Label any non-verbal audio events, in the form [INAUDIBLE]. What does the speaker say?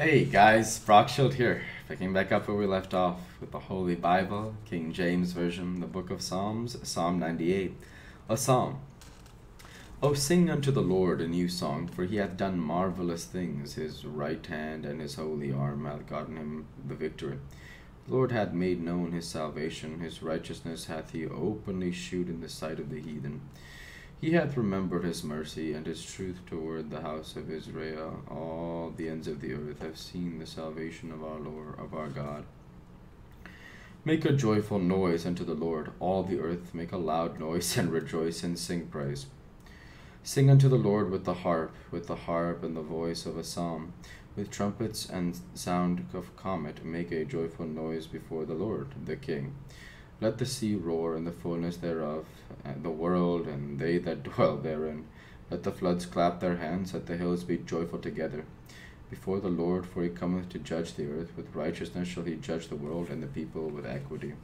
Hey guys, Brockshield here, picking back up where we left off with the Holy Bible, King James Version, the Book of Psalms, Psalm 98, a psalm. O sing unto the Lord a new song, for he hath done marvelous things. His right hand and his holy arm hath gotten him the victory. The Lord hath made known his salvation, his righteousness hath he openly shewed in the sight of the heathen. He hath remembered his mercy and his truth toward the house of Israel. All the ends of the earth have seen the salvation of our Lord, of our God. Make a joyful noise unto the Lord, all the earth. Make a loud noise [LAUGHS] and rejoice and sing praise. Sing unto the Lord with the harp, with the harp and the voice of a psalm, with trumpets and sound of cornet. Make a joyful noise before the Lord, the King. Let the sea roar and the fullness thereof, and the world they that [LAUGHS] dwell therein. Let the floods clap their hands, let the hills be joyful together. Before the Lord, for he cometh to judge the earth. With righteousness shall he judge the world, and the people with equity.